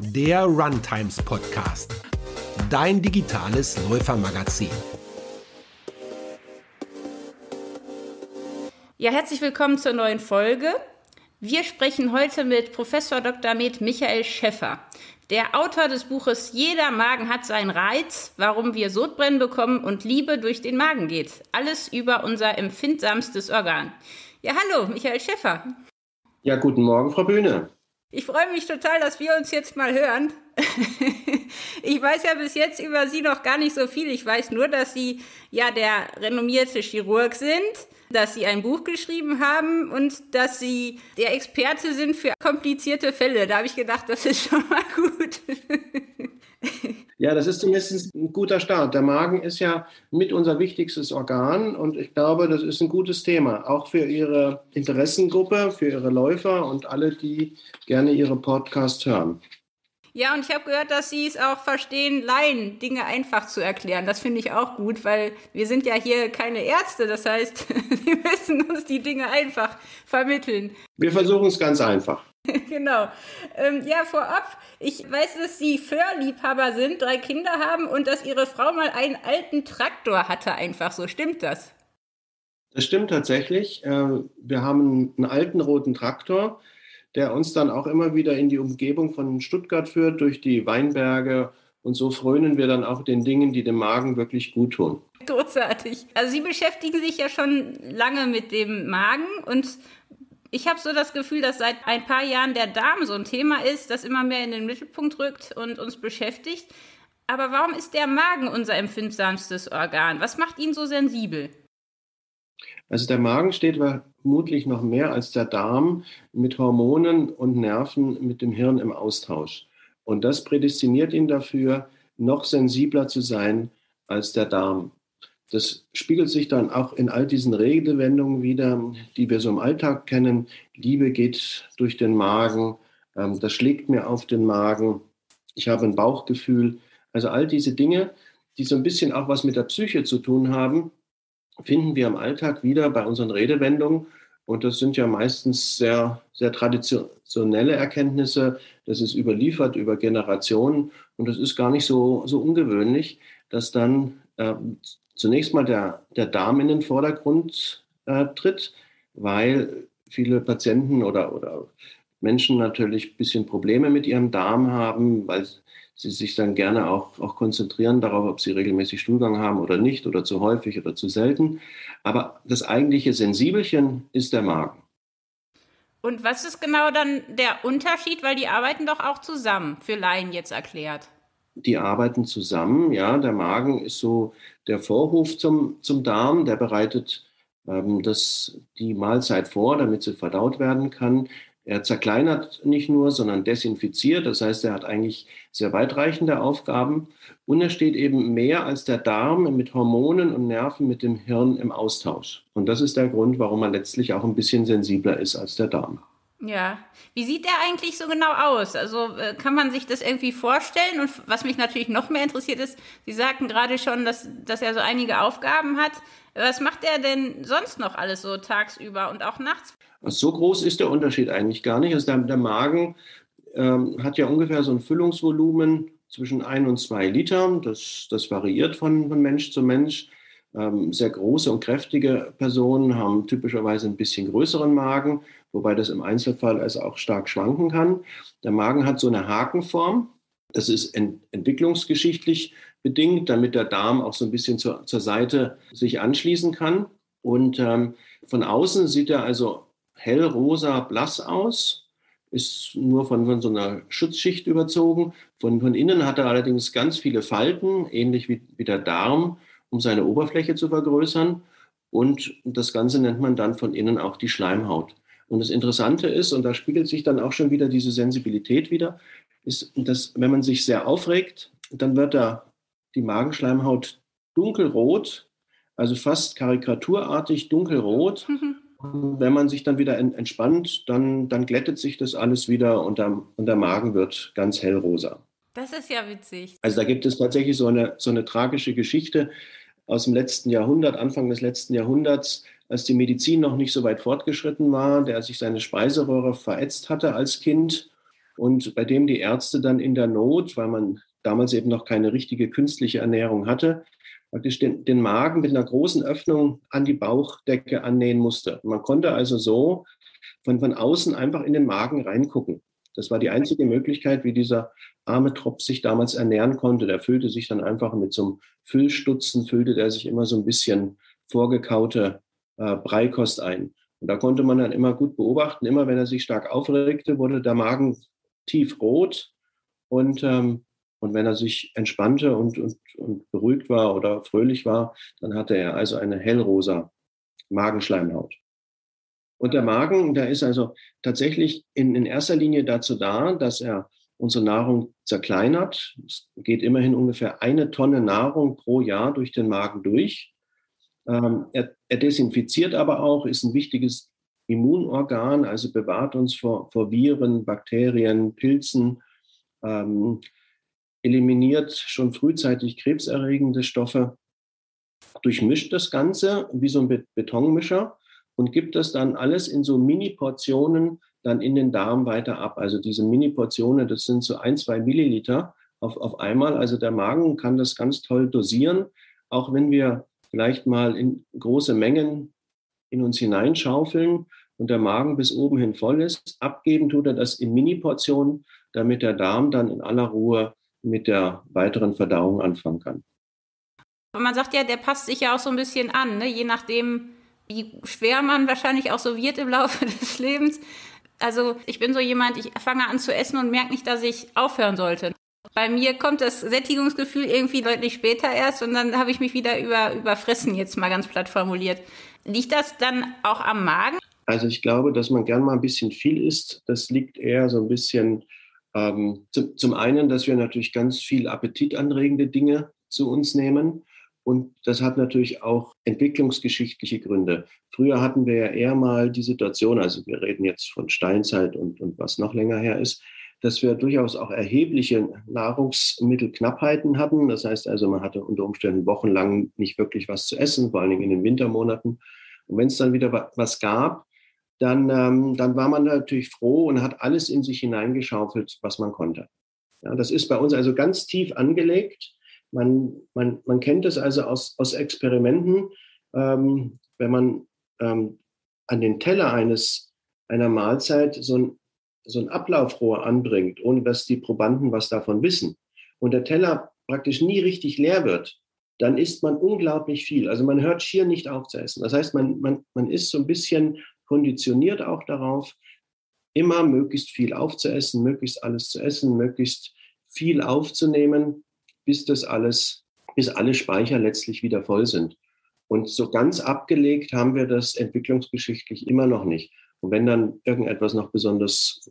der Runtimes Podcast, dein digitales Läufermagazin. Ja, herzlich willkommen zur neuen Folge. Wir sprechen heute mit Professor Dr. Med Michael Schäffer, der Autor des Buches Jeder Magen hat seinen Reiz, warum wir Sodbrennen bekommen und Liebe durch den Magen geht. Alles über unser empfindsamstes Organ. Ja, hallo, Michael Schäffer. Ja, guten Morgen, Frau Bühne. Ich freue mich total, dass wir uns jetzt mal hören. ich weiß ja bis jetzt über Sie noch gar nicht so viel. Ich weiß nur, dass Sie ja der renommierte Chirurg sind, dass Sie ein Buch geschrieben haben und dass Sie der Experte sind für komplizierte Fälle. Da habe ich gedacht, das ist schon mal gut. Ja, das ist zumindest ein guter Start. Der Magen ist ja mit unser wichtigstes Organ und ich glaube, das ist ein gutes Thema, auch für Ihre Interessengruppe, für Ihre Läufer und alle, die gerne Ihre Podcasts hören. Ja, und ich habe gehört, dass Sie es auch verstehen, Laien Dinge einfach zu erklären. Das finde ich auch gut, weil wir sind ja hier keine Ärzte. Das heißt, Sie müssen uns die Dinge einfach vermitteln. Wir versuchen es ganz einfach. genau. Ähm, ja, vorab, ich weiß, dass Sie Förliebhaber sind, drei Kinder haben und dass Ihre Frau mal einen alten Traktor hatte, einfach so. Stimmt das? Das stimmt tatsächlich. Äh, wir haben einen alten roten Traktor der uns dann auch immer wieder in die Umgebung von Stuttgart führt, durch die Weinberge. Und so frönen wir dann auch den Dingen, die dem Magen wirklich gut tun. Großartig. Also Sie beschäftigen sich ja schon lange mit dem Magen und ich habe so das Gefühl, dass seit ein paar Jahren der Darm so ein Thema ist, das immer mehr in den Mittelpunkt rückt und uns beschäftigt. Aber warum ist der Magen unser empfindsamstes Organ? Was macht ihn so sensibel? Also der Magen steht vermutlich noch mehr als der Darm mit Hormonen und Nerven mit dem Hirn im Austausch. Und das prädestiniert ihn dafür, noch sensibler zu sein als der Darm. Das spiegelt sich dann auch in all diesen Redewendungen wieder, die wir so im Alltag kennen. Liebe geht durch den Magen, ähm, das schlägt mir auf den Magen, ich habe ein Bauchgefühl. Also all diese Dinge, die so ein bisschen auch was mit der Psyche zu tun haben, finden wir im Alltag wieder bei unseren Redewendungen. Und das sind ja meistens sehr, sehr traditionelle Erkenntnisse. Das ist überliefert über Generationen. Und das ist gar nicht so, so ungewöhnlich, dass dann äh, zunächst mal der, der Darm in den Vordergrund äh, tritt, weil viele Patienten oder, oder Menschen natürlich ein bisschen Probleme mit ihrem Darm haben, weil sie sich dann gerne auch, auch konzentrieren darauf, ob sie regelmäßig Stuhlgang haben oder nicht oder zu häufig oder zu selten. Aber das eigentliche Sensibelchen ist der Magen. Und was ist genau dann der Unterschied? Weil die arbeiten doch auch zusammen, für Laien jetzt erklärt. Die arbeiten zusammen, ja. Der Magen ist so der Vorhof zum, zum Darm, der bereitet ähm, das, die Mahlzeit vor, damit sie verdaut werden kann. Er zerkleinert nicht nur, sondern desinfiziert. Das heißt, er hat eigentlich sehr weitreichende Aufgaben. Und er steht eben mehr als der Darm mit Hormonen und Nerven mit dem Hirn im Austausch. Und das ist der Grund, warum er letztlich auch ein bisschen sensibler ist als der Darm. Ja, wie sieht der eigentlich so genau aus? Also äh, kann man sich das irgendwie vorstellen? Und was mich natürlich noch mehr interessiert ist, Sie sagten gerade schon, dass, dass er so einige Aufgaben hat. Was macht er denn sonst noch alles so tagsüber und auch nachts? So groß ist der Unterschied eigentlich gar nicht. Also der, der Magen ähm, hat ja ungefähr so ein Füllungsvolumen zwischen ein und zwei Litern. Das, das variiert von, von Mensch zu Mensch. Ähm, sehr große und kräftige Personen haben typischerweise ein bisschen größeren Magen, wobei das im Einzelfall also auch stark schwanken kann. Der Magen hat so eine Hakenform. Das ist ent entwicklungsgeschichtlich bedingt, damit der Darm auch so ein bisschen zur, zur Seite sich anschließen kann. Und ähm, von außen sieht er also hellrosa blass aus, ist nur von, von so einer Schutzschicht überzogen. Von, von innen hat er allerdings ganz viele Falten, ähnlich wie, wie der Darm um seine Oberfläche zu vergrößern. Und das Ganze nennt man dann von innen auch die Schleimhaut. Und das Interessante ist, und da spiegelt sich dann auch schon wieder diese Sensibilität wieder, ist, dass wenn man sich sehr aufregt, dann wird da die Magenschleimhaut dunkelrot, also fast karikaturartig dunkelrot. Und wenn man sich dann wieder entspannt, dann, dann glättet sich das alles wieder und der, und der Magen wird ganz hellrosa. Das ist ja witzig. Also da gibt es tatsächlich so eine, so eine tragische Geschichte aus dem letzten Jahrhundert, Anfang des letzten Jahrhunderts, als die Medizin noch nicht so weit fortgeschritten war, der sich seine Speiseröhre verätzt hatte als Kind und bei dem die Ärzte dann in der Not, weil man damals eben noch keine richtige künstliche Ernährung hatte, praktisch den, den Magen mit einer großen Öffnung an die Bauchdecke annähen musste. Man konnte also so von, von außen einfach in den Magen reingucken. Das war die einzige Möglichkeit, wie dieser arme Tropf sich damals ernähren konnte. Der füllte sich dann einfach mit so einem Füllstutzen, füllte der sich immer so ein bisschen vorgekaute äh, Breikost ein. Und da konnte man dann immer gut beobachten, immer wenn er sich stark aufregte, wurde der Magen tiefrot und, ähm, und wenn er sich entspannte und, und, und beruhigt war oder fröhlich war, dann hatte er also eine hellrosa Magenschleimhaut. Und der Magen, der ist also tatsächlich in, in erster Linie dazu da, dass er unsere Nahrung zerkleinert. Es geht immerhin ungefähr eine Tonne Nahrung pro Jahr durch den Magen durch. Ähm, er, er, desinfiziert aber auch, ist ein wichtiges Immunorgan, also bewahrt uns vor, vor Viren, Bakterien, Pilzen, ähm, eliminiert schon frühzeitig krebserregende Stoffe, durchmischt das Ganze wie so ein Betonmischer und gibt das dann alles in so Mini-Portionen dann in den Darm weiter ab. Also diese Mini-Portionen, das sind so ein, zwei Milliliter auf, auf einmal. Also der Magen kann das ganz toll dosieren, auch wenn wir vielleicht mal in große Mengen in uns hineinschaufeln und der Magen bis oben hin voll ist. Abgeben tut er das in Mini-Portionen, damit der Darm dann in aller Ruhe mit der weiteren Verdauung anfangen kann. Man sagt ja, der passt sich ja auch so ein bisschen an, ne? je nachdem, wie schwer man wahrscheinlich auch so wird im Laufe des Lebens. Also ich bin so jemand, ich fange an zu essen und merke nicht, dass ich aufhören sollte. Bei mir kommt das Sättigungsgefühl irgendwie deutlich später erst und dann habe ich mich wieder über, überfressen, jetzt mal ganz platt formuliert. Liegt das dann auch am Magen? Also ich glaube, dass man gern mal ein bisschen viel isst. Das liegt eher so ein bisschen ähm, zum, zum einen, dass wir natürlich ganz viel appetitanregende Dinge zu uns nehmen. Und das hat natürlich auch entwicklungsgeschichtliche Gründe. Früher hatten wir ja eher mal die Situation, also wir reden jetzt von Steinzeit und, und was noch länger her ist, dass wir durchaus auch erhebliche Nahrungsmittelknappheiten hatten. Das heißt also, man hatte unter Umständen wochenlang nicht wirklich was zu essen, vor allen Dingen in den Wintermonaten. Und wenn es dann wieder was gab, dann, ähm, dann war man natürlich froh und hat alles in sich hineingeschaufelt, was man konnte. Ja, das ist bei uns also ganz tief angelegt. Man, man, man kennt es also aus, aus Experimenten, ähm, wenn man ähm, an den Teller eines, einer Mahlzeit so ein so ein Ablaufrohr anbringt, ohne dass die Probanden was davon wissen, und der Teller praktisch nie richtig leer wird, dann isst man unglaublich viel. Also man hört schier nicht auf zu essen. Das heißt, man, man, man ist so ein bisschen konditioniert auch darauf, immer möglichst viel aufzuessen, möglichst alles zu essen, möglichst viel aufzunehmen, bis das alles, bis alle Speicher letztlich wieder voll sind. Und so ganz abgelegt haben wir das entwicklungsgeschichtlich immer noch nicht. Und wenn dann irgendetwas noch besonders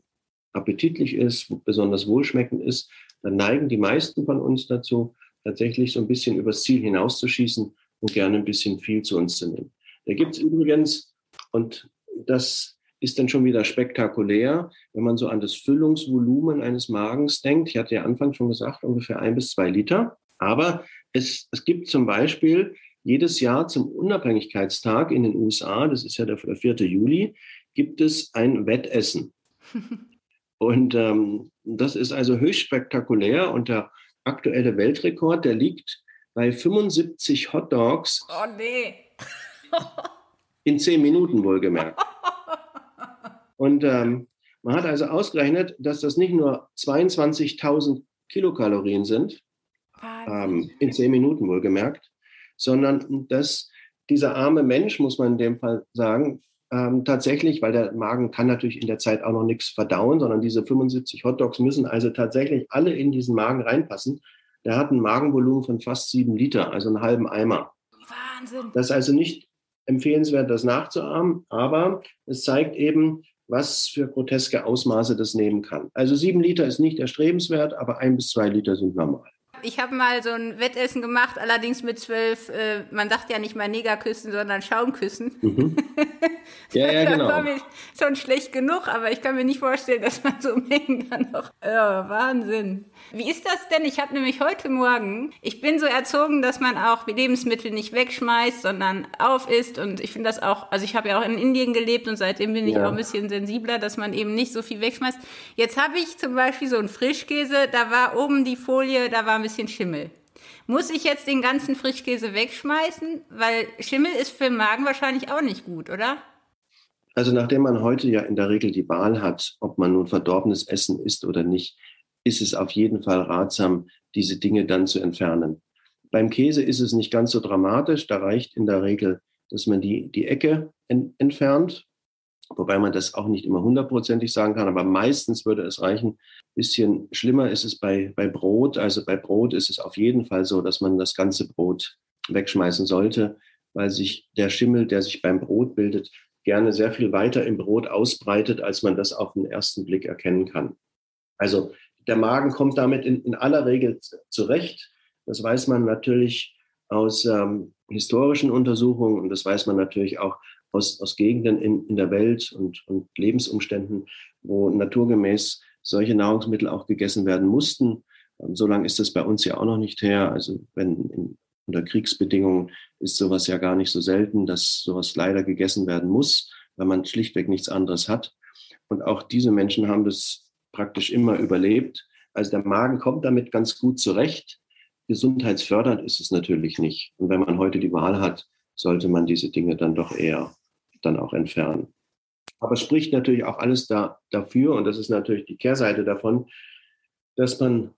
appetitlich ist, besonders wohlschmeckend ist, dann neigen die meisten von uns dazu, tatsächlich so ein bisschen übers Ziel hinauszuschießen und gerne ein bisschen viel zu uns zu nehmen. Da gibt es übrigens, und das ist dann schon wieder spektakulär, wenn man so an das Füllungsvolumen eines Magens denkt. Ich hatte ja anfangs schon gesagt, ungefähr ein bis zwei Liter. Aber es, es gibt zum Beispiel jedes Jahr zum Unabhängigkeitstag in den USA, das ist ja der 4. Juli, gibt es ein Wettessen. Und ähm, das ist also höchst spektakulär. Und der aktuelle Weltrekord, der liegt bei 75 Hot Dogs. Oh nee. in zehn Minuten wohlgemerkt. Und ähm, man hat also ausgerechnet, dass das nicht nur 22.000 Kilokalorien sind, ähm, in zehn Minuten wohlgemerkt, sondern dass dieser arme Mensch, muss man in dem Fall sagen, ähm, tatsächlich, weil der Magen kann natürlich in der Zeit auch noch nichts verdauen, sondern diese 75 Hotdogs müssen also tatsächlich alle in diesen Magen reinpassen. Der hat ein Magenvolumen von fast sieben Liter, also einen halben Eimer. Wahnsinn. Das ist also nicht empfehlenswert, das nachzuahmen, aber es zeigt eben, was für groteske Ausmaße das nehmen kann. Also sieben Liter ist nicht erstrebenswert, aber ein bis zwei Liter sind normal. Ich habe mal so ein Wettessen gemacht, allerdings mit zwölf, äh, man sagt ja nicht mal Negerküssen, sondern Schaumküssen. Mhm. Ja, ja, genau. Das war mir schon schlecht genug, aber ich kann mir nicht vorstellen, dass man so Mengen dann noch. Ja, Wahnsinn. Wie ist das denn? Ich habe nämlich heute Morgen, ich bin so erzogen, dass man auch Lebensmittel nicht wegschmeißt, sondern aufisst. Und ich finde das auch, also ich habe ja auch in Indien gelebt und seitdem bin ich ja. auch ein bisschen sensibler, dass man eben nicht so viel wegschmeißt. Jetzt habe ich zum Beispiel so einen Frischkäse, da war oben die Folie, da war ein bisschen Schimmel. Muss ich jetzt den ganzen Frischkäse wegschmeißen? Weil Schimmel ist für den Magen wahrscheinlich auch nicht gut, oder? Also nachdem man heute ja in der Regel die Wahl hat, ob man nun verdorbenes Essen isst oder nicht, ist es auf jeden Fall ratsam, diese Dinge dann zu entfernen. Beim Käse ist es nicht ganz so dramatisch. Da reicht in der Regel, dass man die, die Ecke en, entfernt, wobei man das auch nicht immer hundertprozentig sagen kann, aber meistens würde es reichen. Bisschen schlimmer ist es bei, bei Brot. Also bei Brot ist es auf jeden Fall so, dass man das ganze Brot wegschmeißen sollte, weil sich der Schimmel, der sich beim Brot bildet, gerne sehr viel weiter im Brot ausbreitet, als man das auf den ersten Blick erkennen kann. Also der Magen kommt damit in, in aller Regel zurecht. Das weiß man natürlich aus ähm, historischen Untersuchungen und das weiß man natürlich auch aus, aus Gegenden in, in der Welt und, und Lebensumständen, wo naturgemäß solche Nahrungsmittel auch gegessen werden mussten. Ähm, so lange ist das bei uns ja auch noch nicht her. Also wenn in, unter Kriegsbedingungen ist sowas ja gar nicht so selten, dass sowas leider gegessen werden muss, weil man schlichtweg nichts anderes hat. Und auch diese Menschen haben das praktisch immer überlebt. Also der Magen kommt damit ganz gut zurecht. Gesundheitsfördernd ist es natürlich nicht. Und wenn man heute die Wahl hat, sollte man diese Dinge dann doch eher dann auch entfernen. Aber es spricht natürlich auch alles da, dafür, und das ist natürlich die Kehrseite davon, dass man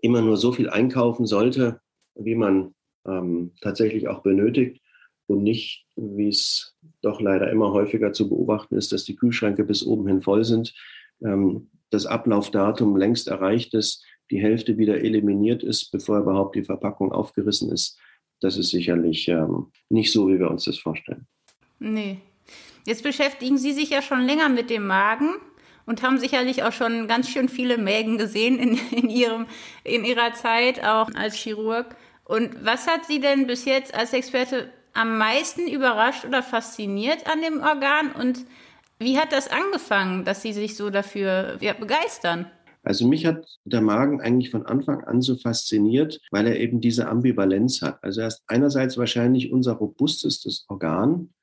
immer nur so viel einkaufen sollte, wie man ähm, tatsächlich auch benötigt und nicht, wie es doch leider immer häufiger zu beobachten ist, dass die Kühlschränke bis oben hin voll sind ähm, das Ablaufdatum längst erreicht ist, die Hälfte wieder eliminiert ist, bevor überhaupt die Verpackung aufgerissen ist. Das ist sicherlich ähm, nicht so, wie wir uns das vorstellen. Nee. Jetzt beschäftigen Sie sich ja schon länger mit dem Magen und haben sicherlich auch schon ganz schön viele Mägen gesehen in, in, ihrem, in Ihrer Zeit, auch als Chirurg. Und was hat Sie denn bis jetzt als Experte am meisten überrascht oder fasziniert an dem Organ? Und wie hat das angefangen, dass Sie sich so dafür ja, begeistern? Also mich hat der Magen eigentlich von Anfang an so fasziniert, weil er eben diese Ambivalenz hat. Also er ist einerseits wahrscheinlich unser robustestes Organ.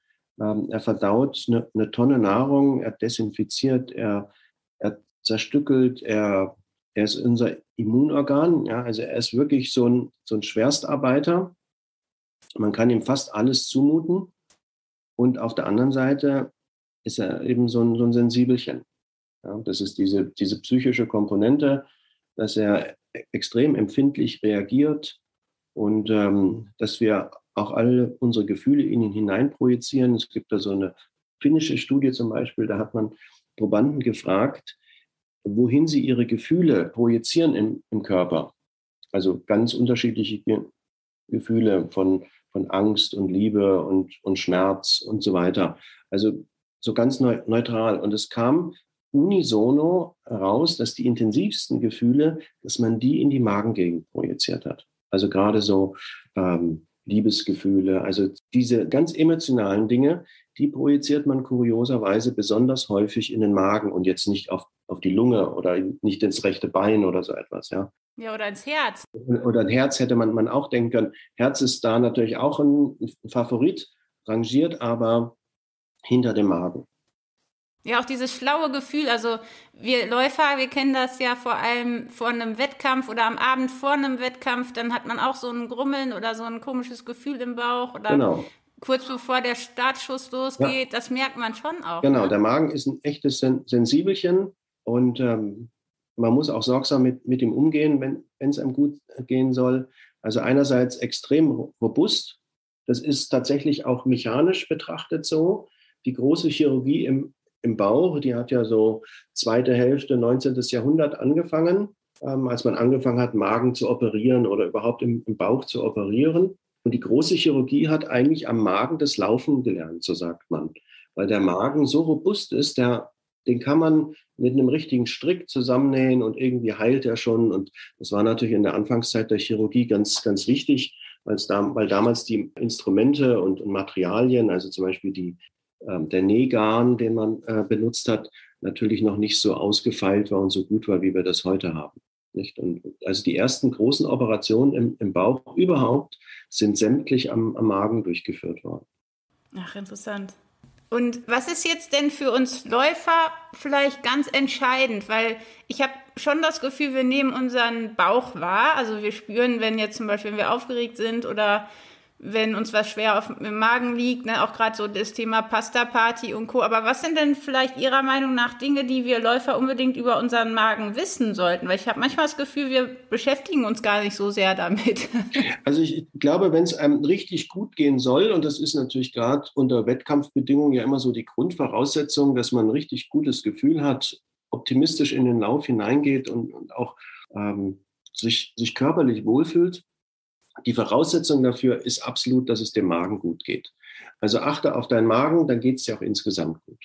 Ähm, er verdaut eine, eine, Tonne Nahrung, er desinfiziert, er, er zerstückelt, er, er ist unser Immunorgan. Ja, also er ist wirklich so ein, so ein Schwerstarbeiter. Man kann ihm fast alles zumuten. Und auf der anderen Seite ist er eben so ein, so ein Sensibelchen. Ja, das ist diese, diese psychische Komponente, dass er extrem empfindlich reagiert und ähm, dass wir auch alle unsere Gefühle in ihn hineinprojizieren. Es gibt da so eine finnische Studie zum Beispiel, da hat man Probanden gefragt, wohin sie ihre Gefühle projizieren im, im Körper. Also ganz unterschiedliche Gefühle von, von Angst und Liebe und, und Schmerz und so weiter. Also so ganz neutral. Und es kam unisono heraus, dass die intensivsten Gefühle, dass man die in die Magengegend projiziert hat. Also gerade so ähm, Liebesgefühle, also diese ganz emotionalen Dinge, die projiziert man kurioserweise besonders häufig in den Magen und jetzt nicht auf, auf die Lunge oder nicht ins rechte Bein oder so etwas, ja. Ja, oder ins Herz. Oder ein Herz hätte man, man auch denken können. Herz ist da natürlich auch ein Favorit, rangiert aber hinter dem Magen. Ja, auch dieses schlaue Gefühl. Also wir Läufer, wir kennen das ja vor allem vor einem Wettkampf oder am Abend vor einem Wettkampf, dann hat man auch so ein Grummeln oder so ein komisches Gefühl im Bauch oder genau. kurz bevor der Startschuss losgeht. Ja. Das merkt man schon auch. Genau, ne? der Magen ist ein echtes Sen Sensibelchen und ähm, man muss auch sorgsam mit, mit ihm umgehen, wenn es einem gut gehen soll. Also einerseits extrem robust. Das ist tatsächlich auch mechanisch betrachtet so die große Chirurgie im, im Bauch, die hat ja so zweite Hälfte 19. Jahrhundert angefangen, ähm, als man angefangen hat, Magen zu operieren oder überhaupt im, im Bauch zu operieren. Und die große Chirurgie hat eigentlich am Magen das Laufen gelernt, so sagt man. Weil der Magen so robust ist, der, den kann man mit einem richtigen Strick zusammennähen und irgendwie heilt er schon. Und das war natürlich in der Anfangszeit der Chirurgie ganz, ganz wichtig, weil damals die Instrumente und, Materialien, also zum Beispiel die, der Nähgarn, den man äh, benutzt hat, natürlich noch nicht so ausgefeilt war und so gut war, wie wir das heute haben. Nicht? Und also die ersten großen Operationen im, im Bauch überhaupt sind sämtlich am, am Magen durchgeführt worden. Ach, interessant. Und was ist jetzt denn für uns Läufer vielleicht ganz entscheidend? Weil ich habe schon das Gefühl, wir nehmen unseren Bauch wahr. Also wir spüren, wenn jetzt zum Beispiel, wenn wir aufgeregt sind oder wenn uns was schwer auf dem Magen liegt, ne? auch gerade so das Thema Pasta-Party und Co. Aber was sind denn vielleicht Ihrer Meinung nach Dinge, die wir Läufer unbedingt über unseren Magen wissen sollten? Weil ich habe manchmal das Gefühl, wir beschäftigen uns gar nicht so sehr damit. Also ich glaube, wenn es einem richtig gut gehen soll, und das ist natürlich gerade unter Wettkampfbedingungen ja immer so die Grundvoraussetzung, dass man ein richtig gutes Gefühl hat, optimistisch in den Lauf hineingeht und, und auch ähm, sich, sich körperlich wohlfühlt, die Voraussetzung dafür ist absolut, dass es dem Magen gut geht. Also achte auf deinen Magen, dann geht es dir auch insgesamt gut.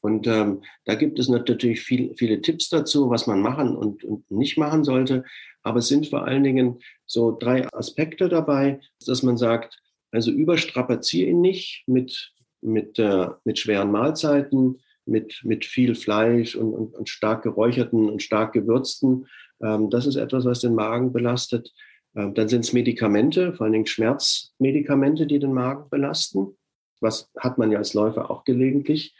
Und ähm, da gibt es natürlich viel, viele Tipps dazu, was man machen und, und nicht machen sollte. Aber es sind vor allen Dingen so drei Aspekte dabei, dass man sagt, also überstrapaziere ihn nicht mit, mit, äh, mit schweren Mahlzeiten, mit, mit viel Fleisch und, und, und stark geräucherten und stark gewürzten. Ähm, das ist etwas, was den Magen belastet. Ähm, dann sind es Medikamente, vor allen Dingen Schmerzmedikamente, die den Magen belasten. Was hat man ja als Läufer auch gelegentlich,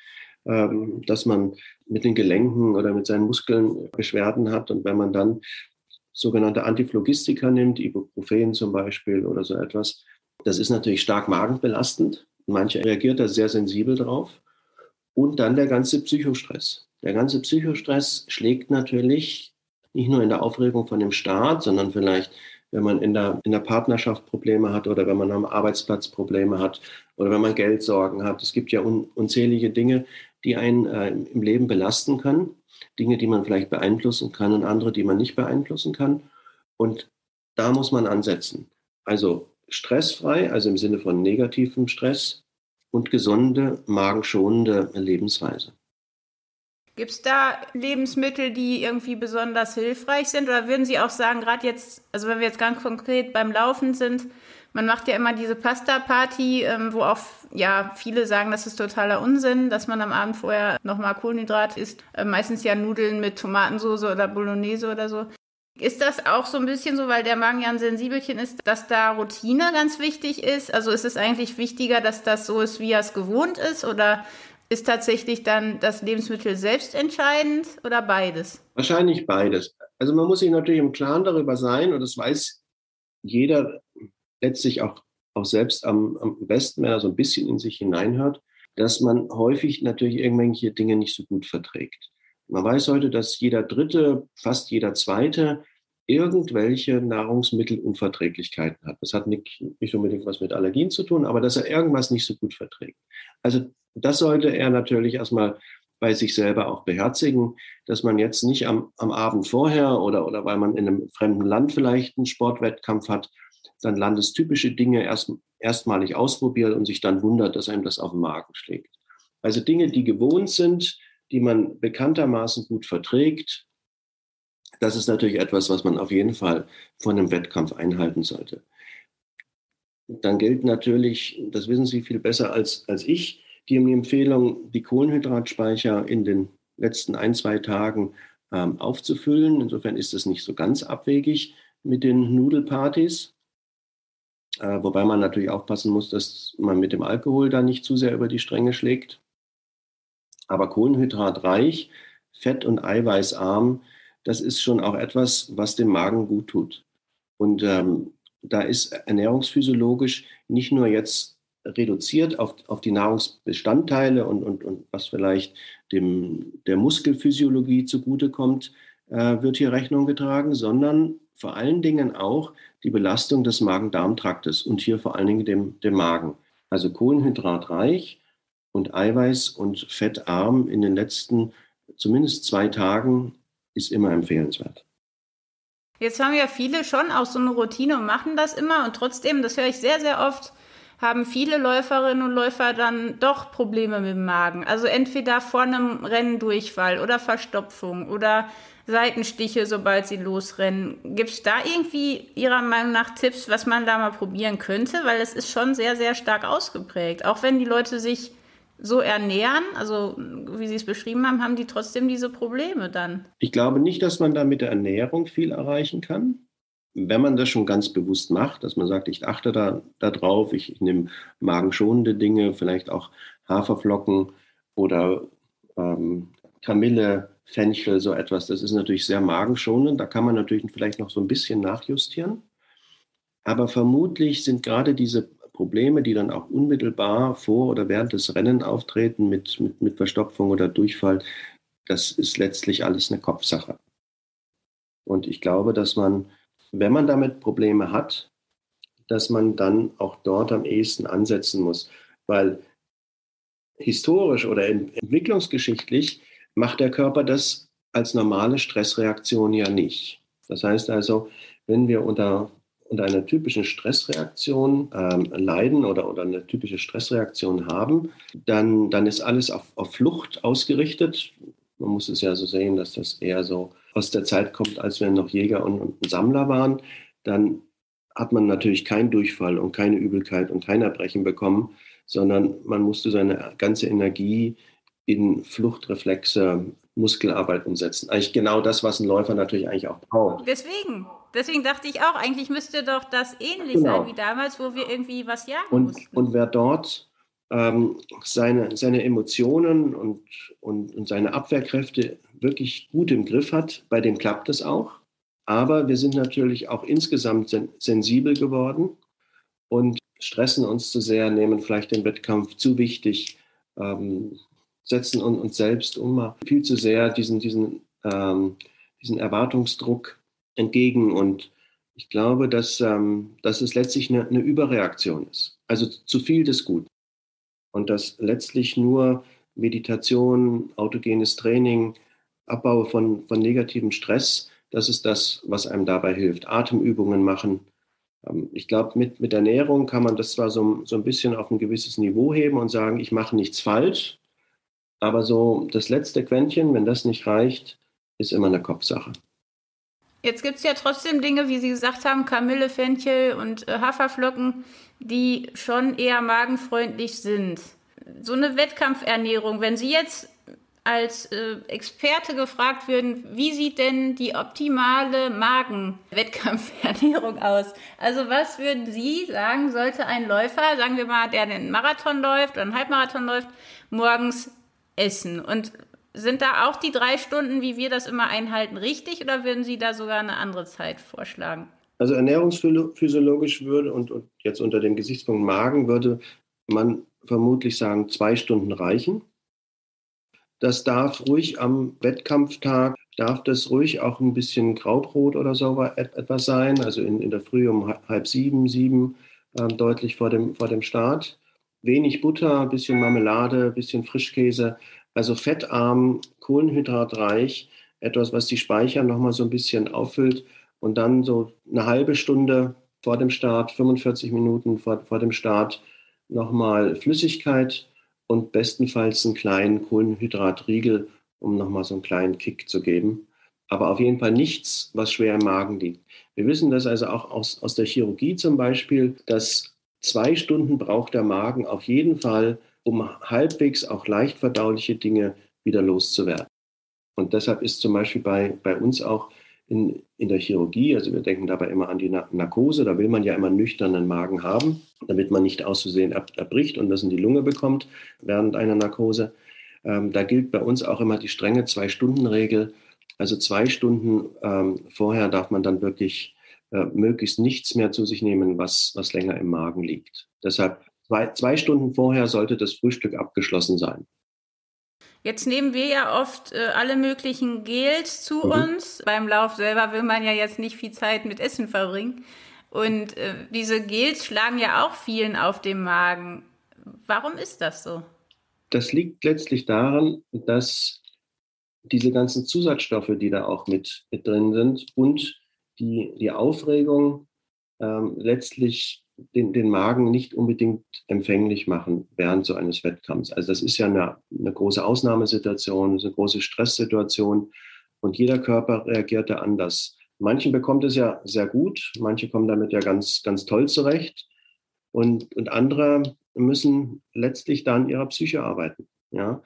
ähm, dass man mit den Gelenken oder mit seinen Muskeln Beschwerden hat. Und wenn man dann sogenannte Antiphlogistika nimmt, Ibuprofen zum Beispiel oder so etwas, das ist natürlich stark magenbelastend. Manche reagiert da sehr sensibel drauf. Und dann der ganze Psychostress. Der ganze Psychostress schlägt natürlich nicht nur in der Aufregung von dem Start, sondern vielleicht wenn man in der, in der Partnerschaft Probleme hat oder wenn man am Arbeitsplatz Probleme hat oder wenn man Geldsorgen hat. Es gibt ja un, unzählige Dinge, die einen äh, im Leben belasten können. Dinge, die man vielleicht beeinflussen kann und andere, die man nicht beeinflussen kann. Und da muss man ansetzen. Also stressfrei, also im Sinne von negativem Stress und gesunde, magenschonende Lebensweise. Gibt es da Lebensmittel, die irgendwie besonders hilfreich sind? Oder würden Sie auch sagen, gerade jetzt, also wenn wir jetzt ganz konkret beim Laufen sind, man macht ja immer diese Pasta-Party, ähm, wo auch ja, viele sagen, das ist totaler Unsinn, dass man am Abend vorher nochmal Kohlenhydrat isst. Äh, meistens ja Nudeln mit Tomatensauce oder Bolognese oder so. Ist das auch so ein bisschen so, weil der Magen ja ein Sensibelchen ist, dass da Routine ganz wichtig ist? Also ist es eigentlich wichtiger, dass das so ist, wie er es gewohnt ist? Oder ist tatsächlich dann das Lebensmittel selbst entscheidend oder beides? Wahrscheinlich beides. Also man muss sich natürlich im Klaren darüber sein und das weiß jeder letztlich auch, auch selbst am, am besten, wenn er so ein bisschen in sich hineinhört, dass man häufig natürlich irgendwelche Dinge nicht so gut verträgt. Man weiß heute, dass jeder Dritte, fast jeder Zweite irgendwelche Nahrungsmittelunverträglichkeiten hat. Das hat nicht, nicht unbedingt was mit Allergien zu tun, aber dass er irgendwas nicht so gut verträgt. Also das sollte er natürlich erstmal bei sich selber auch beherzigen, dass man jetzt nicht am, am Abend vorher oder, oder weil man in einem fremden Land vielleicht einen Sportwettkampf hat, dann landestypische Dinge erst, erstmalig ausprobiert und sich dann wundert, dass einem das auf den Magen schlägt. Also Dinge, die gewohnt sind, die man bekanntermaßen gut verträgt, das ist natürlich etwas, was man auf jeden Fall von einem Wettkampf einhalten sollte. Dann gilt natürlich, das wissen Sie viel besser als, als ich, die Empfehlung, die Kohlenhydratspeicher in den letzten ein, zwei Tagen ähm, aufzufüllen. Insofern ist es nicht so ganz abwegig mit den Nudelpartys. Äh, wobei man natürlich aufpassen muss, dass man mit dem Alkohol da nicht zu sehr über die Stränge schlägt. Aber kohlenhydratreich, fett- und eiweißarm, das ist schon auch etwas, was dem Magen gut tut. Und ähm, da ist ernährungsphysiologisch nicht nur jetzt reduziert auf, auf die Nahrungsbestandteile und, und, und was vielleicht dem, der Muskelphysiologie zugutekommt, äh, wird hier Rechnung getragen, sondern vor allen Dingen auch die Belastung des Magen-Darm-Traktes und hier vor allen Dingen dem, dem Magen. Also kohlenhydratreich und eiweiß- und fettarm in den letzten zumindest zwei Tagen ist immer empfehlenswert. Jetzt haben ja viele schon auch so eine Routine und machen das immer und trotzdem, das höre ich sehr, sehr oft, haben viele Läuferinnen und Läufer dann doch Probleme mit dem Magen. Also entweder vor einem Rennen Durchfall oder Verstopfung oder Seitenstiche, sobald sie losrennen. Gibt es da irgendwie Ihrer Meinung nach Tipps, was man da mal probieren könnte? Weil es ist schon sehr, sehr stark ausgeprägt. Auch wenn die Leute sich so ernähren, also wie Sie es beschrieben haben, haben die trotzdem diese Probleme dann. Ich glaube nicht, dass man da mit der Ernährung viel erreichen kann. Wenn man das schon ganz bewusst macht, dass man sagt, ich achte da, da drauf, ich, ich nehme magenschonende Dinge, vielleicht auch Haferflocken oder ähm, Kamille, Fenchel, so etwas, das ist natürlich sehr magenschonend. Da kann man natürlich vielleicht noch so ein bisschen nachjustieren. Aber vermutlich sind gerade diese Probleme, die dann auch unmittelbar vor oder während des Rennen auftreten mit, mit, mit Verstopfung oder Durchfall, das ist letztlich alles eine Kopfsache. Und ich glaube, dass man, wenn man damit Probleme hat, dass man dann auch dort am ehesten ansetzen muss. Weil historisch oder entwicklungsgeschichtlich macht der Körper das als normale Stressreaktion ja nicht. Das heißt also, wenn wir unter, unter einer typischen Stressreaktion ähm, leiden oder, oder eine typische Stressreaktion haben, dann, dann ist alles auf, auf Flucht ausgerichtet. Man muss es ja so sehen, dass das eher so aus der Zeit kommt, als wir noch Jäger und, und Sammler waren. Dann hat man natürlich keinen Durchfall und keine Übelkeit und kein Erbrechen bekommen, sondern man musste seine ganze Energie in Fluchtreflexe, Muskelarbeit umsetzen. Eigentlich genau das, was ein Läufer natürlich eigentlich auch braucht. Deswegen, deswegen dachte ich auch, eigentlich müsste doch das ähnlich genau. sein wie damals, wo wir irgendwie was jagen und, mussten. Und wer dort ähm, seine, seine Emotionen und, und, und seine Abwehrkräfte wirklich gut im Griff hat, bei dem klappt es auch. Aber wir sind natürlich auch insgesamt sen sensibel geworden und stressen uns zu sehr, nehmen vielleicht den Wettkampf zu wichtig, ähm, setzen uns selbst um viel zu sehr diesen, diesen, ähm, diesen Erwartungsdruck entgegen. Und ich glaube, dass, ähm, dass es letztlich eine, eine Überreaktion ist. Also zu viel des Guten. Und dass letztlich nur Meditation, autogenes Training, Abbau von, von negativem Stress, das ist das, was einem dabei hilft. Atemübungen machen. Ähm, ich glaube, mit, mit Ernährung kann man das zwar so, so ein bisschen auf ein gewisses Niveau heben und sagen, ich mache nichts falsch, aber so das letzte Quäntchen, wenn das nicht reicht, ist immer eine Kopfsache. Jetzt gibt es ja trotzdem Dinge, wie Sie gesagt haben, Kamille, Fenchel und äh, Haferflocken, die schon eher magenfreundlich sind. So eine Wettkampfernährung, wenn Sie jetzt als äh, Experte gefragt würden, wie sieht denn die optimale Magenwettkampfernährung aus? Also was würden Sie sagen, sollte ein Läufer, sagen wir mal, der den Marathon läuft oder einen Halbmarathon läuft, morgens essen. Und sind da auch die drei Stunden, wie wir das immer einhalten, richtig oder würden Sie da sogar eine andere Zeit vorschlagen? Also ernährungsphysiologisch würde und, und jetzt unter dem Gesichtspunkt Magen würde man vermutlich sagen, zwei Stunden reichen. Das darf ruhig am Wettkampftag, darf das ruhig auch ein bisschen Graubrot oder so etwas sein, also in, in der Früh um halb sieben, sieben, äh, deutlich vor dem, vor dem Start wenig Butter, bisschen Marmelade, bisschen Frischkäse, also fettarm, kohlenhydratreich, etwas, was die Speicher nochmal so ein bisschen auffüllt und dann so eine halbe Stunde vor dem Start, 45 Minuten vor, vor dem Start nochmal Flüssigkeit und bestenfalls einen kleinen Kohlenhydratriegel, um nochmal so einen kleinen Kick zu geben. Aber auf jeden Fall nichts, was schwer im Magen liegt. Wir wissen das also auch aus, aus der Chirurgie zum Beispiel, dass Zwei Stunden braucht der Magen auf jeden Fall, um halbwegs auch leicht verdauliche Dinge wieder loszuwerden. Und deshalb ist zum Beispiel bei, bei uns auch in, in der Chirurgie, also wir denken dabei immer an die Narkose, da will man ja immer nüchternen Magen haben, damit man nicht auszusehen erbricht und das in die Lunge bekommt während einer Narkose. Ähm, da gilt bei uns auch immer die strenge Zwei-Stunden-Regel. Also zwei Stunden ähm, vorher darf man dann wirklich äh, möglichst nichts mehr zu sich nehmen, was, was länger im Magen liegt. Deshalb zwei, zwei Stunden vorher sollte das Frühstück abgeschlossen sein. Jetzt nehmen wir ja oft äh, alle möglichen Gels zu mhm. uns. Beim Lauf selber will man ja jetzt nicht viel Zeit mit Essen verbringen. Und äh, diese Gels schlagen ja auch vielen auf dem Magen. Warum ist das so? Das liegt letztlich daran, dass diese ganzen Zusatzstoffe, die da auch mit, mit drin sind und die, die Aufregung ähm, letztlich den, den Magen nicht unbedingt empfänglich machen während so eines Wettkampfs. Also das ist ja eine, eine große Ausnahmesituation, eine große Stresssituation und jeder Körper reagiert da anders. Manchen bekommt es ja sehr gut, manche kommen damit ja ganz, ganz toll zurecht und, und andere müssen letztlich dann ihrer Psyche arbeiten. Ja,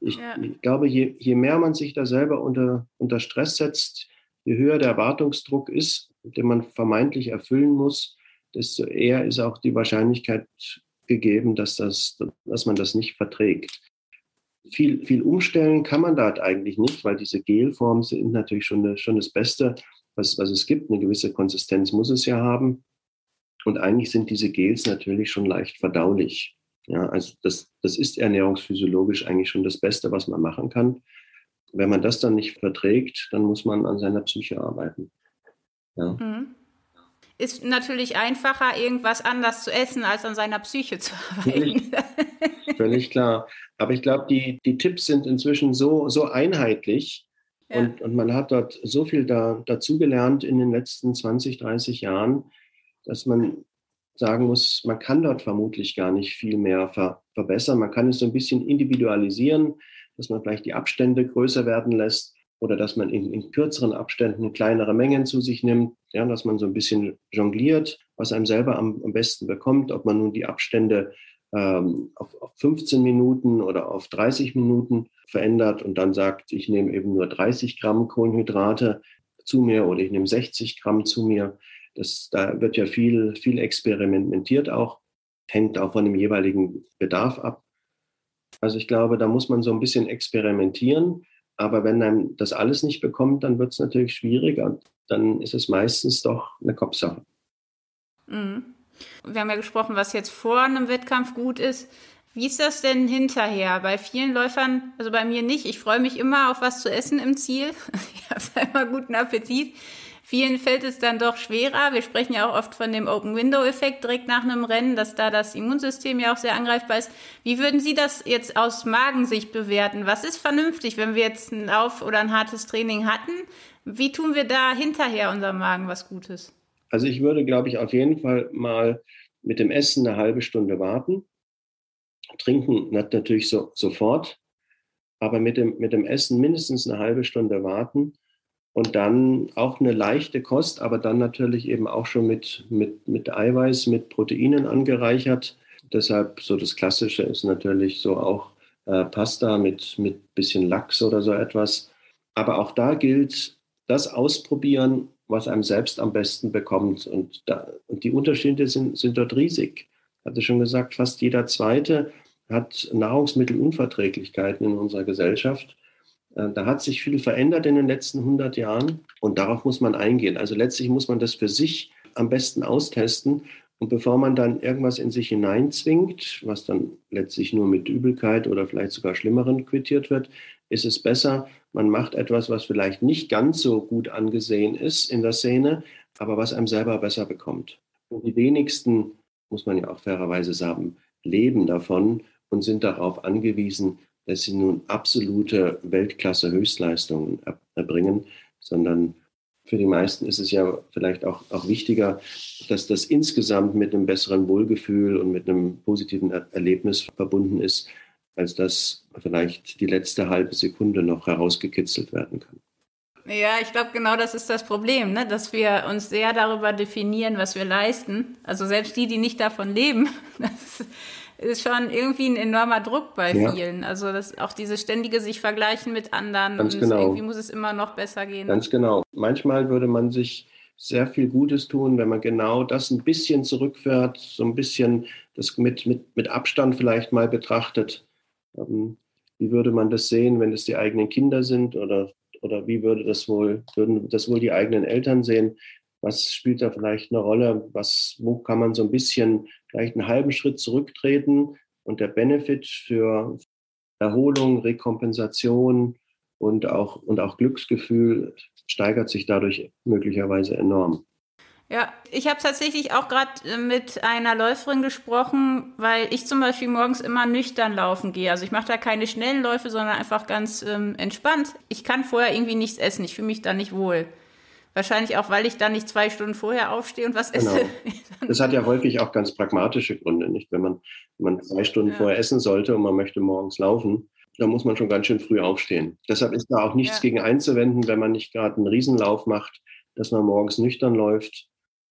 ich, ja. ich glaube, je, je mehr man sich da selber unter, unter Stress setzt, je höher der Erwartungsdruck ist, den man vermeintlich erfüllen muss, desto eher ist auch die Wahrscheinlichkeit gegeben, dass, das, dass man das nicht verträgt. Viel, viel umstellen kann man da eigentlich nicht, weil diese Gelformen sind natürlich schon, schon das Beste, was, was es gibt. Eine gewisse Konsistenz muss es ja haben. Und eigentlich sind diese Gels natürlich schon leicht verdaulich. Ja, also das, das ist ernährungsphysiologisch eigentlich schon das Beste, was man machen kann. Wenn man das dann nicht verträgt, dann muss man an seiner Psyche arbeiten. Ja. Mhm. Ist natürlich einfacher, irgendwas anders zu essen, als an seiner Psyche zu arbeiten. Völlig, völlig klar. Aber ich glaube, die, die Tipps sind inzwischen so, so einheitlich ja. und, und man hat dort so viel da, dazugelernt in den letzten 20, 30 Jahren, dass man sagen muss, man kann dort vermutlich gar nicht viel mehr ver verbessern. Man kann es so ein bisschen individualisieren, dass man vielleicht die Abstände größer werden lässt oder dass man in, in kürzeren Abständen kleinere Mengen zu sich nimmt, ja, dass man so ein bisschen jongliert, was einem selber am, am besten bekommt, ob man nun die Abstände ähm, auf, auf 15 Minuten oder auf 30 Minuten verändert und dann sagt, ich nehme eben nur 30 Gramm Kohlenhydrate zu mir oder ich nehme 60 Gramm zu mir. Das, da wird ja viel, viel experimentiert auch, hängt auch von dem jeweiligen Bedarf ab. Also ich glaube, da muss man so ein bisschen experimentieren. Aber wenn einem das alles nicht bekommt, dann wird es natürlich schwieriger. Dann ist es meistens doch eine Kopfsache. Mhm. Wir haben ja gesprochen, was jetzt vor einem Wettkampf gut ist. Wie ist das denn hinterher? Bei vielen Läufern, also bei mir nicht. Ich freue mich immer auf was zu essen im Ziel. Ich habe immer guten Appetit. Vielen fällt es dann doch schwerer. Wir sprechen ja auch oft von dem Open-Window-Effekt direkt nach einem Rennen, dass da das Immunsystem ja auch sehr angreifbar ist. Wie würden Sie das jetzt aus Magensicht bewerten? Was ist vernünftig, wenn wir jetzt einen Lauf oder ein hartes Training hatten? Wie tun wir da hinterher unserem Magen was Gutes? Also ich würde, glaube ich, auf jeden Fall mal mit dem Essen eine halbe Stunde warten. Trinken natürlich so, sofort, aber mit dem, mit dem Essen mindestens eine halbe Stunde warten und dann auch eine leichte Kost, aber dann natürlich eben auch schon mit, mit, mit Eiweiß, mit Proteinen angereichert. Deshalb so das Klassische ist natürlich so auch äh, Pasta mit, mit bisschen Lachs oder so etwas. Aber auch da gilt, das ausprobieren, was einem selbst am besten bekommt. Und, da, und die Unterschiede sind, sind dort riesig. Hatte schon gesagt, fast jeder Zweite hat Nahrungsmittelunverträglichkeiten in unserer Gesellschaft. Äh, da hat sich viel verändert in den letzten 100 Jahren und darauf muss man eingehen. Also letztlich muss man das für sich am besten austesten und bevor man dann irgendwas in sich hineinzwingt, was dann letztlich nur mit Übelkeit oder vielleicht sogar Schlimmeren quittiert wird, ist es besser, man macht etwas, was vielleicht nicht ganz so gut angesehen ist in der Szene, aber was einem selber besser bekommt. Und die wenigsten, muss man ja auch fairerweise sagen, leben davon und sind darauf angewiesen, dass sie nun absolute Weltklasse-Höchstleistungen erbringen, sondern für die meisten ist es ja vielleicht auch, auch wichtiger, dass das insgesamt mit einem besseren Wohlgefühl und mit einem positiven Erlebnis verbunden ist, als dass vielleicht die letzte halbe Sekunde noch herausgekitzelt werden kann. Ja, ich glaube, genau das ist das Problem, ne? dass wir uns sehr darüber definieren, was wir leisten. Also selbst die, die nicht davon leben, das ist schon irgendwie ein enormer Druck bei ja. vielen. Also das, auch dieses ständige sich vergleichen mit anderen Ganz und genau. irgendwie muss es immer noch besser gehen. Ganz genau. Manchmal würde man sich sehr viel Gutes tun, wenn man genau das ein bisschen zurückfährt, so ein bisschen das mit, mit, mit Abstand vielleicht mal betrachtet. Ähm, wie würde man das sehen, wenn es die eigenen Kinder sind oder, oder wie würde das wohl, würden das wohl die eigenen Eltern sehen? Was spielt da vielleicht eine Rolle? Was, wo kann man so ein bisschen vielleicht einen halben Schritt zurücktreten und der Benefit für Erholung, Rekompensation und auch, und auch Glücksgefühl steigert sich dadurch möglicherweise enorm. Ja, ich habe tatsächlich auch gerade äh, mit einer Läuferin gesprochen, weil ich zum Beispiel morgens immer nüchtern laufen gehe. Also ich mache da keine schnellen Läufe, sondern einfach ganz ähm, entspannt. Ich kann vorher irgendwie nichts essen, ich fühle mich da nicht wohl. Wahrscheinlich auch, weil ich dann nicht zwei Stunden vorher aufstehe und was genau. esse. Das hat ja häufig auch ganz pragmatische Gründe, nicht? Wenn man, wenn man zwei Stunden ja. vorher essen sollte und man möchte morgens laufen, dann muss man schon ganz schön früh aufstehen. Deshalb ist da auch nichts ja. gegen einzuwenden, wenn man nicht gerade einen Riesenlauf macht, dass man morgens nüchtern läuft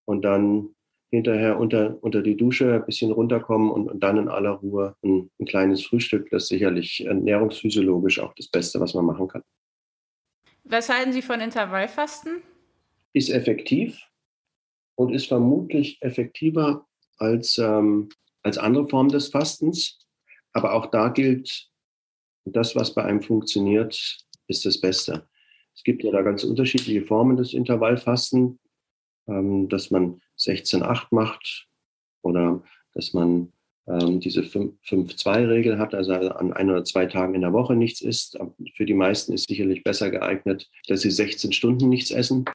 und dann hinterher unter, unter die Dusche ein bisschen runterkommen und, und dann in aller Ruhe ein, ein kleines Frühstück. Das ist sicherlich ernährungsphysiologisch auch das Beste, was man machen kann. Was halten Sie von Intervallfasten? Ist effektiv und ist vermutlich effektiver als, ähm, als andere Formen des Fastens. Aber auch da gilt, das, was bei einem funktioniert, ist das Beste. Es gibt ja da ganz unterschiedliche Formen des Intervallfasten, ähm, dass man 16-8 macht oder dass man ähm, diese 5-2-Regel hat, also an ein oder zwei Tagen in der Woche nichts isst. Für die meisten ist sicherlich besser geeignet, dass sie 16 Stunden nichts essen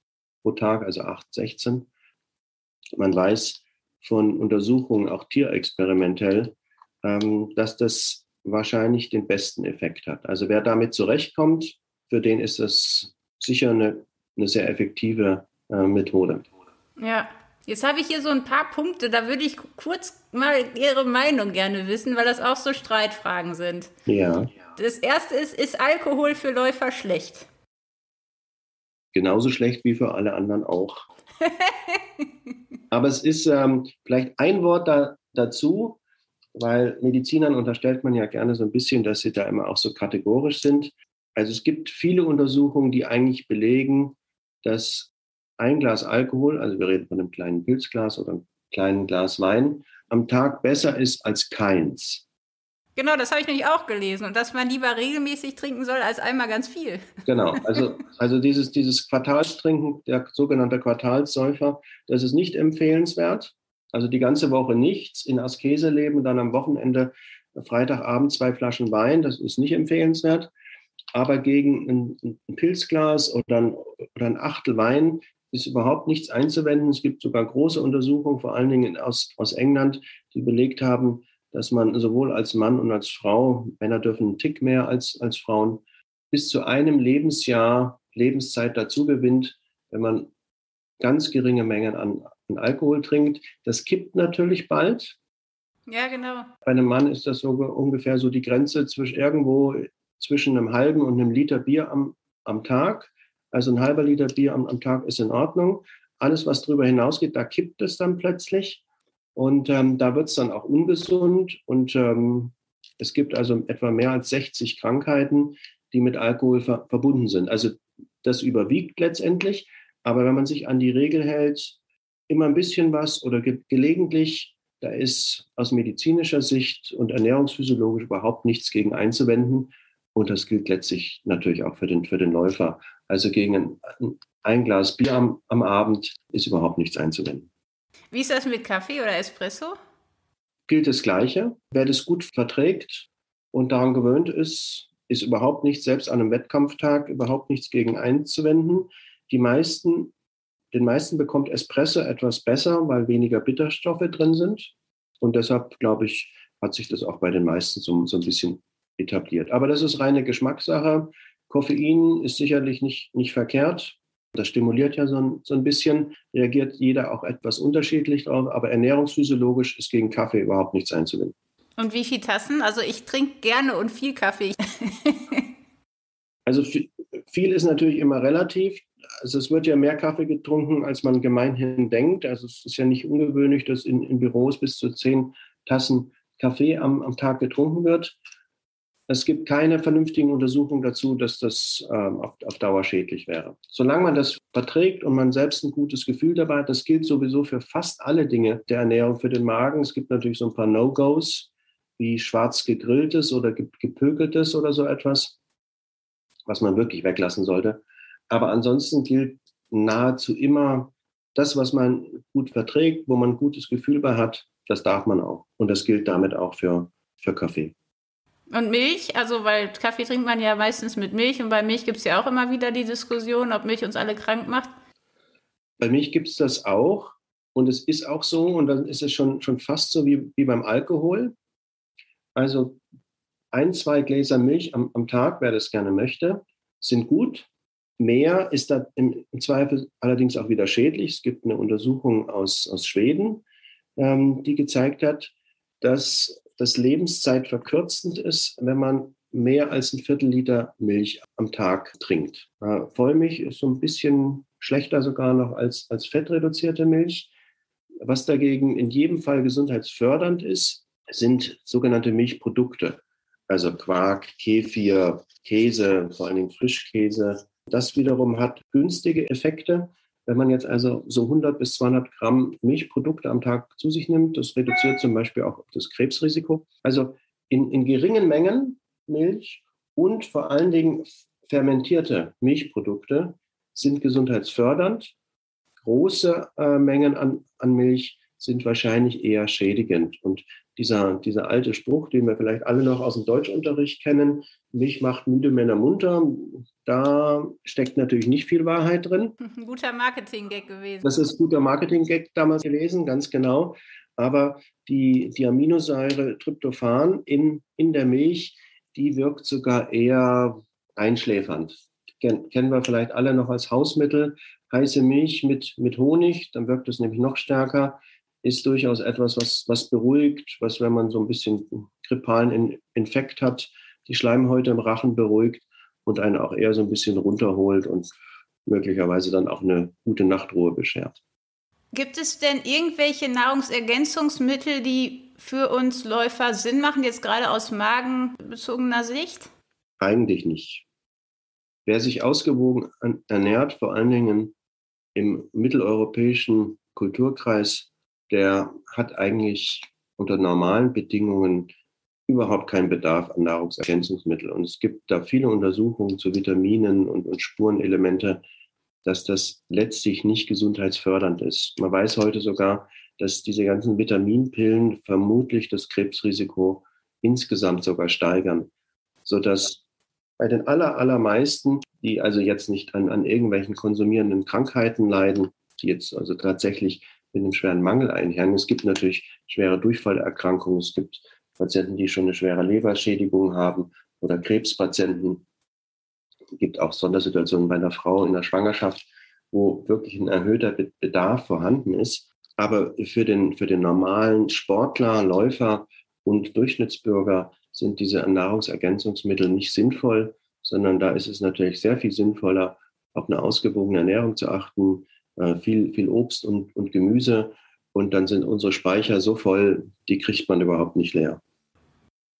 pro Tag, also 8, 16. Man weiß von Untersuchungen, auch tierexperimentell, ähm, dass das wahrscheinlich den besten Effekt hat. Also wer damit zurechtkommt, für den ist das sicher eine, eine sehr effektive äh, Methode. Ja, jetzt habe ich hier so ein paar Punkte, da würde ich kurz mal Ihre Meinung gerne wissen, weil das auch so Streitfragen sind. Ja. Das erste ist, ist Alkohol für Läufer schlecht? Genauso schlecht wie für alle anderen auch. Aber es ist ähm, vielleicht ein Wort da, dazu, weil Medizinern unterstellt man ja gerne so ein bisschen, dass sie da immer auch so kategorisch sind. Also es gibt viele Untersuchungen, die eigentlich belegen, dass ein Glas Alkohol, also wir reden von einem kleinen Pilzglas oder einem kleinen Glas Wein, am Tag besser ist als keins. Genau, das habe ich nämlich auch gelesen und dass man lieber regelmäßig trinken soll als einmal ganz viel. Genau, also, also dieses, dieses Quartalstrinken, der sogenannte Quartalssäufer, das ist nicht empfehlenswert. Also die ganze Woche nichts, in Askese leben, dann am Wochenende Freitagabend zwei Flaschen Wein, das ist nicht empfehlenswert. Aber gegen ein, ein Pilzglas oder ein, oder ein Achtel Wein ist überhaupt nichts einzuwenden. Es gibt sogar große Untersuchungen, vor allen Dingen aus, aus England, die belegt haben, dass man sowohl als Mann und als Frau, Männer dürfen einen Tick mehr als, als Frauen, bis zu einem Lebensjahr Lebenszeit dazu gewinnt, wenn man ganz geringe Mengen an, an Alkohol trinkt. Das kippt natürlich bald. Ja, genau. Bei einem Mann ist das so ungefähr so die Grenze zwischen irgendwo zwischen einem halben und einem Liter Bier am, am Tag. Also ein halber Liter Bier am, am Tag ist in Ordnung. Alles, was darüber hinausgeht, da kippt es dann plötzlich. Und ähm, da wird es dann auch ungesund. Und ähm, es gibt also etwa mehr als 60 Krankheiten, die mit Alkohol ver verbunden sind. Also das überwiegt letztendlich. Aber wenn man sich an die Regel hält, immer ein bisschen was oder ge gelegentlich, da ist aus medizinischer Sicht und ernährungsphysiologisch überhaupt nichts gegen einzuwenden. Und das gilt letztlich natürlich auch für den, für den Läufer. Also gegen ein, ein Glas Bier am, am Abend ist überhaupt nichts einzuwenden. Wie ist das mit Kaffee oder Espresso? Gilt das Gleiche. Wer das gut verträgt und daran gewöhnt ist, ist überhaupt nichts, selbst an einem Wettkampftag, überhaupt nichts gegen einzuwenden. Die meisten, den meisten bekommt Espresso etwas besser, weil weniger Bitterstoffe drin sind. Und deshalb, glaube ich, hat sich das auch bei den meisten so, so ein bisschen etabliert. Aber das ist reine Geschmackssache. Koffein ist sicherlich nicht, nicht verkehrt. Das stimuliert ja so ein, so ein bisschen, reagiert jeder auch etwas unterschiedlich drauf, aber ernährungsphysiologisch ist gegen Kaffee überhaupt nichts einzuwenden. Und wie viele Tassen? Also ich trinke gerne und viel Kaffee. also viel ist natürlich immer relativ. Also es wird ja mehr Kaffee getrunken, als man gemeinhin denkt. Also es ist ja nicht ungewöhnlich, dass in, in Büros bis zu zehn Tassen Kaffee am, am Tag getrunken wird. Es gibt keine vernünftigen Untersuchungen dazu, dass das ähm, auf, auf Dauer schädlich wäre. Solange man das verträgt und man selbst ein gutes Gefühl dabei hat, das gilt sowieso für fast alle Dinge der Ernährung für den Magen. Es gibt natürlich so ein paar No-Gos, wie schwarz gegrilltes oder gepökeltes oder so etwas, was man wirklich weglassen sollte. Aber ansonsten gilt nahezu immer das, was man gut verträgt, wo man ein gutes Gefühl bei hat, das darf man auch. Und das gilt damit auch für, für Kaffee. Und Milch, also weil Kaffee trinkt man ja meistens mit Milch und bei Milch gibt es ja auch immer wieder die Diskussion, ob Milch uns alle krank macht. Bei Milch gibt es das auch und es ist auch so und dann ist es schon, schon fast so wie, wie beim Alkohol. Also ein, zwei Gläser Milch am, am Tag, wer das gerne möchte, sind gut. Mehr ist da im, Zweifel allerdings auch wieder schädlich. Es gibt eine Untersuchung aus, aus Schweden, ähm, die gezeigt hat, dass das Lebenszeit verkürzend ist, wenn man mehr als ein Viertel Liter Milch am Tag trinkt. Vollmilch ist so ein bisschen schlechter sogar noch als, als fettreduzierte Milch. Was dagegen in jedem Fall gesundheitsfördernd ist, sind sogenannte Milchprodukte. Also Quark, Kefir, Käse, vor allen Dingen Frischkäse. Das wiederum hat günstige Effekte. Wenn man jetzt also so 100 bis 200 Gramm Milchprodukte am Tag zu sich nimmt, das reduziert zum Beispiel auch das Krebsrisiko. Also in, in geringen Mengen Milch und vor allen Dingen fermentierte Milchprodukte sind gesundheitsfördernd. Große äh, Mengen an, an Milch sind wahrscheinlich eher schädigend. Und dieser, dieser alte Spruch, den wir vielleicht alle noch aus dem Deutschunterricht kennen, Milch macht müde Männer munter, da steckt natürlich nicht viel Wahrheit drin. Ein guter Marketing-Gag gewesen. Das ist guter Marketing-Gag damals gewesen, ganz genau. Aber die, die Aminosäure Tryptophan in, in der Milch, die wirkt sogar eher einschläfernd. Ken, kennen wir vielleicht alle noch als Hausmittel. Heiße Milch mit, mit Honig, dann wirkt es nämlich noch stärker ist durchaus etwas, was, was beruhigt, was, wenn man so ein bisschen grippalen Infekt hat, die Schleimhäute im Rachen beruhigt und einen auch eher so ein bisschen runterholt und möglicherweise dann auch eine gute Nachtruhe beschert. Gibt es denn irgendwelche Nahrungsergänzungsmittel, die für uns Läufer Sinn machen, jetzt gerade aus magenbezogener Sicht? Eigentlich nicht. Wer sich ausgewogen ernährt, vor allen Dingen im mitteleuropäischen Kulturkreis, der hat eigentlich unter normalen Bedingungen überhaupt keinen Bedarf an Nahrungsergänzungsmitteln. Und es gibt da viele Untersuchungen zu Vitaminen und, und Spurenelemente, dass das letztlich nicht gesundheitsfördernd ist. Man weiß heute sogar, dass diese ganzen Vitaminpillen vermutlich das Krebsrisiko insgesamt sogar steigern, sodass bei den aller, allermeisten, die also jetzt nicht an, an irgendwelchen konsumierenden Krankheiten leiden, die jetzt also tatsächlich mit einem schweren Mangel einhergehen. Es gibt natürlich schwere Durchfallerkrankungen. Es gibt Patienten, die schon eine schwere Leberschädigung haben oder Krebspatienten. Es gibt auch Sondersituationen bei einer Frau in der Schwangerschaft, wo wirklich ein erhöhter Bedarf vorhanden ist. Aber für den, für den normalen Sportler, Läufer und Durchschnittsbürger sind diese Nahrungsergänzungsmittel nicht sinnvoll, sondern da ist es natürlich sehr viel sinnvoller, auf eine ausgewogene Ernährung zu achten, viel, viel Obst und, und Gemüse. Und dann sind unsere Speicher so voll, die kriegt man überhaupt nicht leer.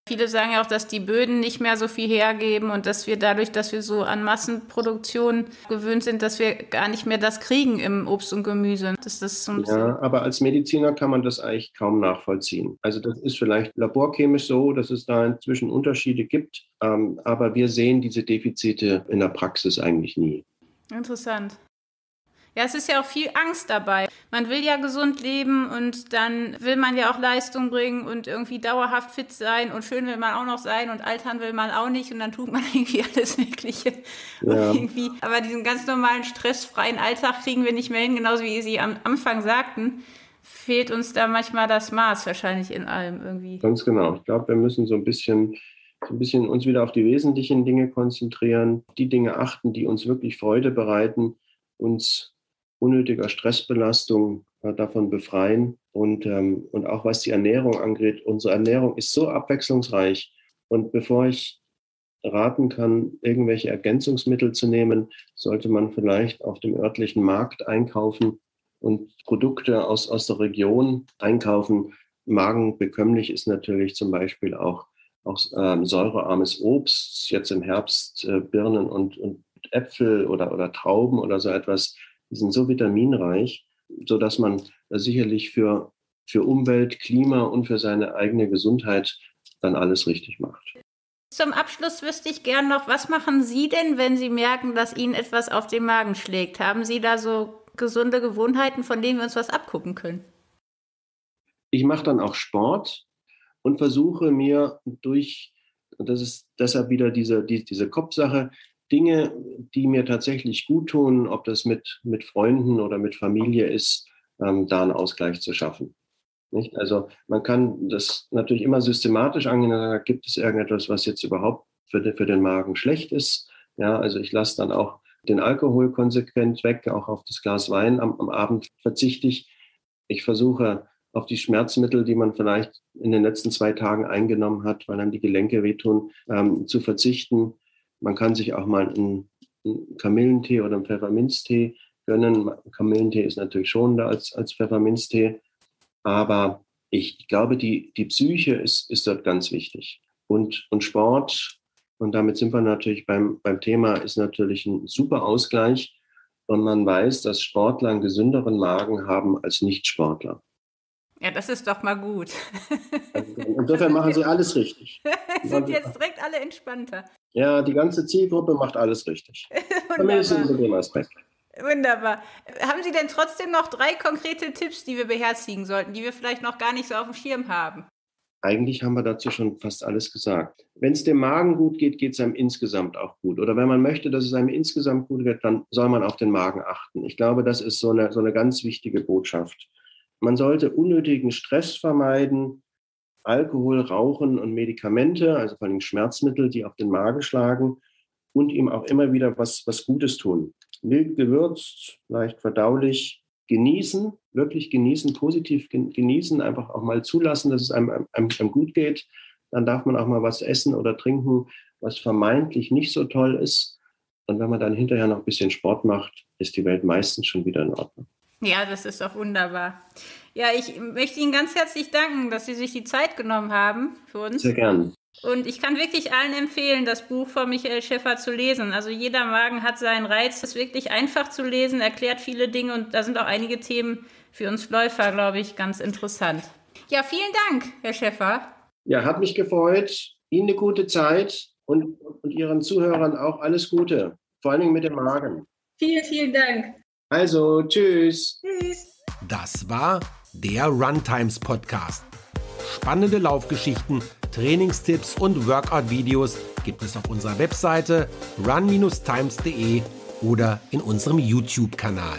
Viele sagen ja auch, dass die Böden nicht mehr so viel hergeben und dass wir dadurch, dass wir so an Massenproduktion gewöhnt sind, dass wir gar nicht mehr das kriegen im Obst und Gemüse. Das ist so ja, aber als Mediziner kann man das eigentlich kaum nachvollziehen. Also das ist vielleicht laborchemisch so, dass es da inzwischen Unterschiede gibt, ähm, aber wir sehen diese Defizite in der Praxis eigentlich nie. Interessant. Ja, es ist ja auch viel Angst dabei. Man will ja gesund leben und dann will man ja auch Leistung bringen und irgendwie dauerhaft fit sein und schön will man auch noch sein und altern will man auch nicht und dann tut man irgendwie alles Mögliche. Ja. Irgendwie, aber diesen ganz normalen stressfreien Alltag kriegen wir nicht mehr hin, genauso wie Sie am Anfang sagten. Fehlt uns da manchmal das Maß wahrscheinlich in allem irgendwie. Ganz genau. Ich glaube, wir müssen so ein bisschen so ein bisschen uns wieder auf die wesentlichen Dinge konzentrieren, die Dinge achten, die uns wirklich Freude bereiten, uns unnötiger Stressbelastung äh, davon befreien. Und, ähm, und auch was die Ernährung angeht, unsere Ernährung ist so abwechslungsreich. Und bevor ich raten kann, irgendwelche Ergänzungsmittel zu nehmen, sollte man vielleicht auf dem örtlichen Markt einkaufen und Produkte aus, aus der Region einkaufen. Magenbekömmlich ist natürlich zum Beispiel auch, auch ähm, säurearmes Obst, jetzt im Herbst äh, Birnen und, und Äpfel oder, oder Trauben oder so etwas die sind so vitaminreich, sodass man sicherlich für, für Umwelt, Klima und für seine eigene Gesundheit dann alles richtig macht. Zum Abschluss wüsste ich gern noch, was machen Sie denn, wenn Sie merken, dass Ihnen etwas auf den Magen schlägt? Haben Sie da so gesunde Gewohnheiten, von denen wir uns was abgucken können? Ich mache dann auch Sport und versuche mir durch, und das ist deshalb wieder diese, die, diese Kopfsache, Dinge, die mir tatsächlich gut tun, ob das mit, mit Freunden oder mit Familie ist, ähm, da einen Ausgleich zu schaffen. Nicht? Also man kann das natürlich immer systematisch angehen, gibt es irgendetwas, was jetzt überhaupt für, den, für den Magen schlecht ist. Ja, also ich lasse dann auch den Alkohol konsequent weg, auch auf das Glas Wein am, am Abend verzichte ich. Ich versuche auf die Schmerzmittel, die man vielleicht in den letzten zwei Tagen eingenommen hat, weil dann die Gelenke wehtun, ähm, zu verzichten. Man kann sich auch mal einen, einen Kamillentee oder einen Pfefferminztee gönnen. Kamillentee ist natürlich schonender als, als Pfefferminztee, aber ich glaube, die, die Psyche ist, ist dort ganz wichtig. Und, und Sport, und damit sind wir natürlich beim, beim Thema, ist natürlich ein super Ausgleich. Und man weiß, dass Sportler einen gesünderen Magen haben als Nichtsportler. Ja, das ist doch mal gut. Insofern machen sie alles richtig. sind jetzt direkt alle entspannter. Ja, die ganze Zielgruppe macht alles richtig. Zumindest in dem Aspekt. Wunderbar. Haben Sie denn trotzdem noch drei konkrete Tipps, die wir beherzigen sollten, die wir vielleicht noch gar nicht so auf dem Schirm haben? Eigentlich haben wir dazu schon fast alles gesagt. Wenn es dem Magen gut geht, geht es einem insgesamt auch gut. Oder wenn man möchte, dass es einem insgesamt gut geht, dann soll man auf den Magen achten. Ich glaube, das ist so eine, so eine ganz wichtige Botschaft. Man sollte unnötigen Stress vermeiden, Alkohol, Rauchen und Medikamente, also vor allem Schmerzmittel, die auf den Magen schlagen und ihm auch immer wieder was, was Gutes tun. Mild gewürzt, leicht verdaulich, genießen, wirklich genießen, positiv genießen, einfach auch mal zulassen, dass es einem, einem, einem gut geht. Dann darf man auch mal was essen oder trinken, was vermeintlich nicht so toll ist. Und wenn man dann hinterher noch ein bisschen Sport macht, ist die Welt meistens schon wieder in Ordnung. Ja, das ist doch wunderbar. Ja, ich möchte Ihnen ganz herzlich danken, dass Sie sich die Zeit genommen haben für uns. Sehr gern. Und ich kann wirklich allen empfehlen, das Buch von Michael Schäffer zu lesen. Also jeder Magen hat seinen Reiz. Es ist wirklich einfach zu lesen, erklärt viele Dinge und da sind auch einige Themen für uns Läufer, glaube ich, ganz interessant. Ja, vielen Dank, Herr Schäffer. Ja, hat mich gefreut. Ihnen eine gute Zeit und, und Ihren Zuhörern auch alles Gute. Vor allen Dingen mit dem Magen. Vielen, vielen Dank. Also, tschüss. Tschüss. Das war der Runtimes Podcast. Spannende Laufgeschichten, Trainingstipps und Workout-Videos gibt es auf unserer Webseite run-times.de oder in unserem YouTube-Kanal.